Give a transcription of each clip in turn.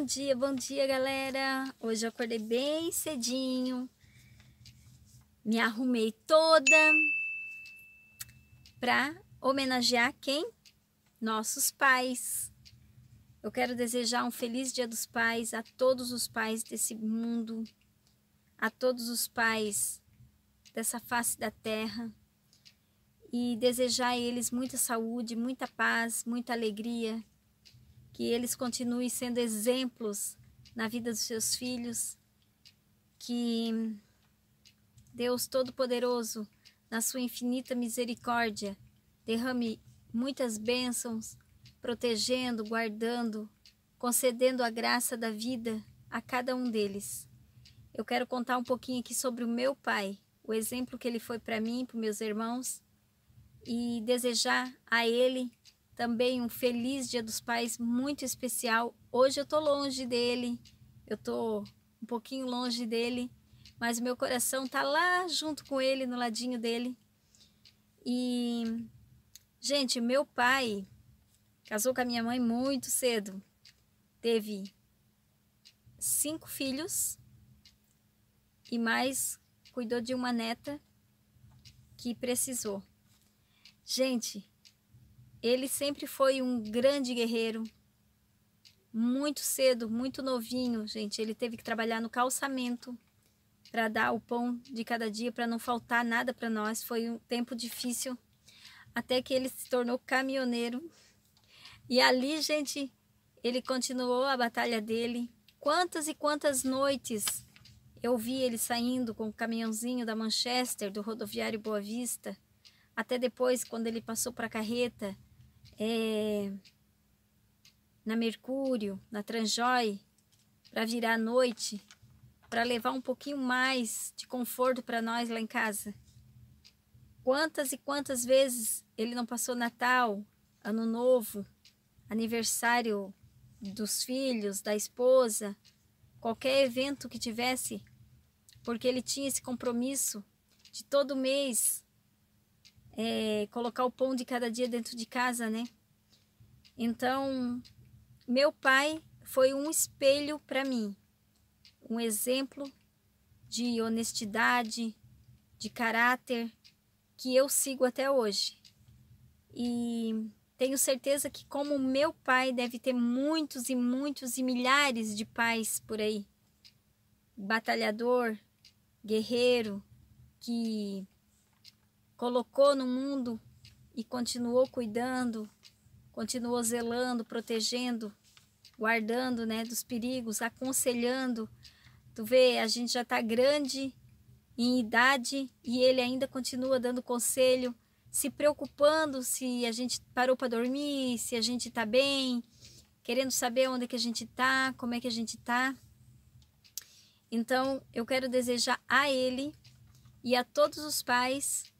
Bom dia, bom dia, galera. Hoje eu acordei bem cedinho. Me arrumei toda para homenagear quem? Nossos pais. Eu quero desejar um feliz Dia dos Pais a todos os pais desse mundo, a todos os pais dessa face da terra e desejar a eles muita saúde, muita paz, muita alegria, que eles continuem sendo exemplos na vida dos seus filhos, que Deus Todo-Poderoso, na sua infinita misericórdia, derrame muitas bênçãos, protegendo, guardando, concedendo a graça da vida a cada um deles. Eu quero contar um pouquinho aqui sobre o meu pai, o exemplo que ele foi para mim, para meus irmãos, e desejar a ele também um feliz Dia dos Pais muito especial. Hoje eu tô longe dele, eu tô um pouquinho longe dele, mas meu coração tá lá junto com ele, no ladinho dele. E gente, meu pai casou com a minha mãe muito cedo. Teve cinco filhos e mais cuidou de uma neta que precisou. Gente, ele sempre foi um grande guerreiro. Muito cedo, muito novinho, gente. Ele teve que trabalhar no calçamento para dar o pão de cada dia, para não faltar nada para nós. Foi um tempo difícil, até que ele se tornou caminhoneiro. E ali, gente, ele continuou a batalha dele. Quantas e quantas noites eu vi ele saindo com o caminhãozinho da Manchester, do rodoviário Boa Vista, até depois, quando ele passou para a carreta, é, na Mercúrio, na Transjoy, para virar à noite, para levar um pouquinho mais de conforto para nós lá em casa. Quantas e quantas vezes ele não passou Natal, Ano Novo, aniversário dos filhos, da esposa, qualquer evento que tivesse, porque ele tinha esse compromisso de todo mês é, colocar o pão de cada dia dentro de casa, né? Então, meu pai foi um espelho para mim, um exemplo de honestidade, de caráter que eu sigo até hoje. E tenho certeza que, como meu pai, deve ter muitos e muitos e milhares de pais por aí. Batalhador, guerreiro, que colocou no mundo e continuou cuidando, continuou zelando, protegendo, guardando, né, dos perigos, aconselhando. Tu vê, a gente já está grande em idade e ele ainda continua dando conselho, se preocupando se a gente parou para dormir, se a gente está bem, querendo saber onde que a gente está, como é que a gente está. Então, eu quero desejar a ele e a todos os pais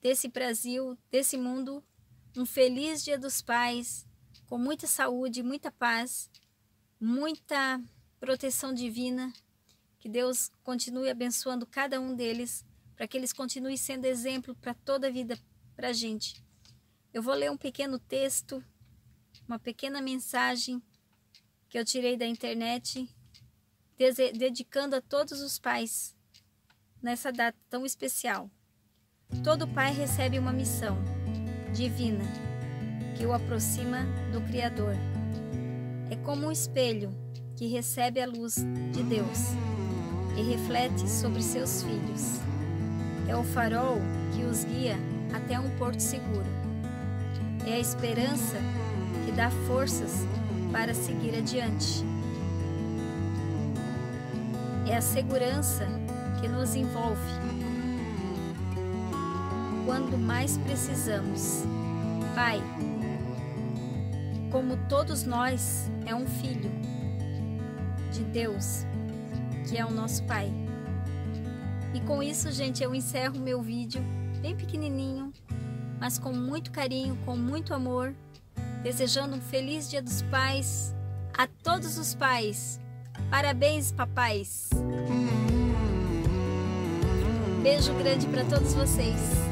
desse Brasil, desse mundo, um feliz Dia dos Pais, com muita saúde, muita paz, muita proteção divina. Que Deus continue abençoando cada um deles, para que eles continuem sendo exemplo para toda a vida para a gente. Eu vou ler um pequeno texto, uma pequena mensagem que eu tirei da internet, dedicando a todos os pais nessa data tão especial. Todo pai recebe uma missão divina que o aproxima do Criador. É como um espelho que recebe a luz de Deus e reflete sobre seus filhos. É o farol que os guia até um porto seguro. É a esperança que dá forças para seguir adiante. É a segurança que nos envolve quando mais precisamos. Pai, como todos nós, é um filho de Deus, que é o nosso Pai. E com isso, gente, eu encerro meu vídeo bem pequenininho, mas com muito carinho, com muito amor, desejando um feliz Dia dos Pais a todos os pais. Parabéns, papais. Beijo grande para todos vocês.